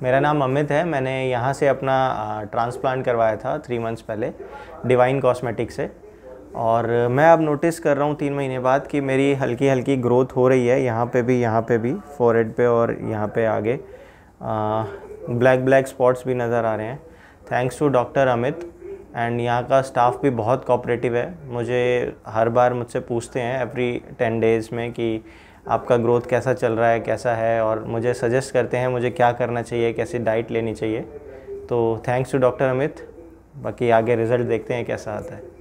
मेरा नाम अमित है। मैंने यहाँ से अपना ट्रांसप्लांट करवाया था थ्री मंथ्स पहले डिवाइन कॉस्मेटिक से। और मैं अब नोटिस कर रहा हूँ तीन महीने बाद कि मेरी हल्की हल्की ग्रोथ हो रही है। यहाँ पे भी, यहाँ पे भी फोरहेड पे और यहाँ पे आगे। ब्लैक ब्लैक स्पॉट्स भी नज़र आ रहे हैं। Thanks to doctor Amit and यहाँ का स्टाफ भी बहुत कोऑपरेटिव है। मुझे हर बार मुझसे पूछते हैं एवरी टेन डेज़ में कि आपका ग्रोथ कैसा चल रहा है, कैसा है? और मुझे सजेस्ट करते हैं, मुझे क्या करना चाहिए, कैसी डाइट लेनी चाहिए। तो थैंक्स टू डॉक्टर अमित। बाकी आगे रिज़ल्ट देखते हैं कैसा आता है।